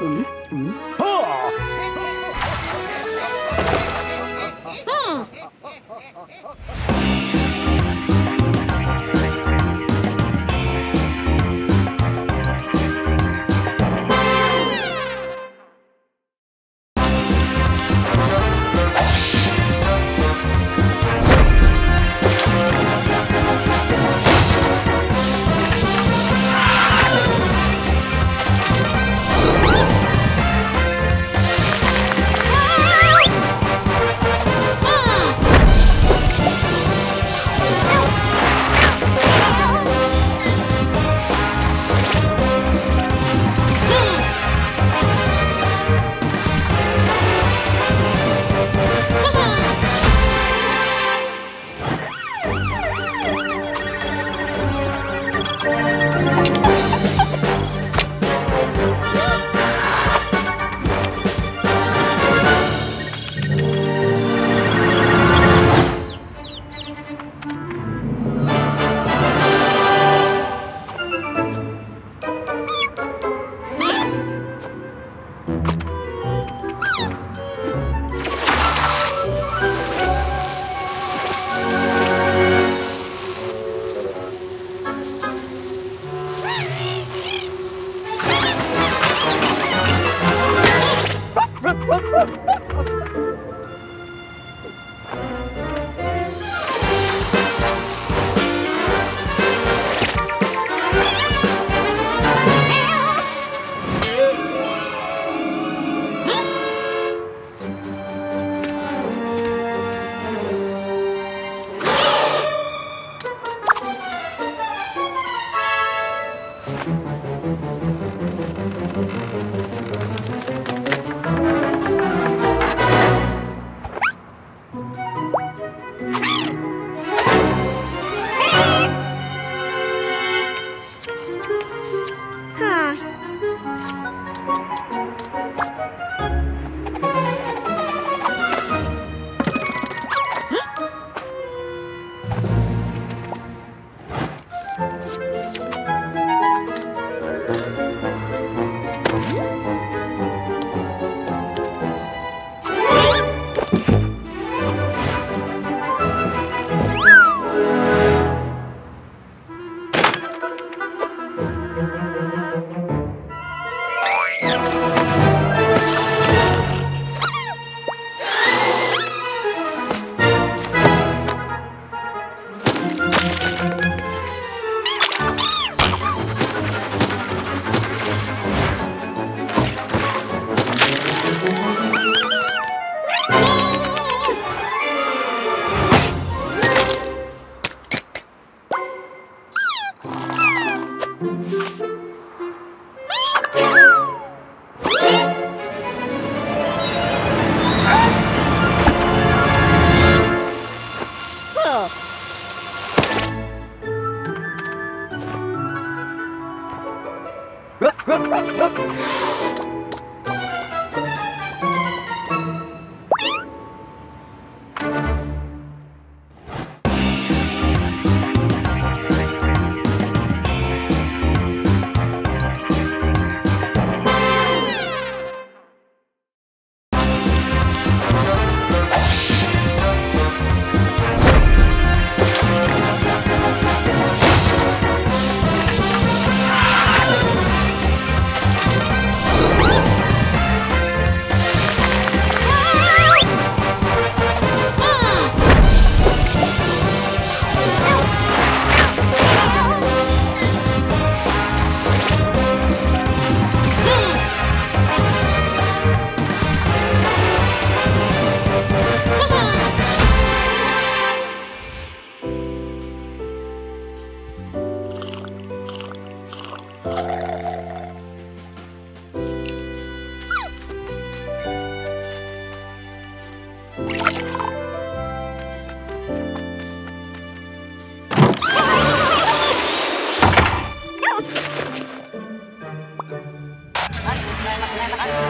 嗯。Huh? You.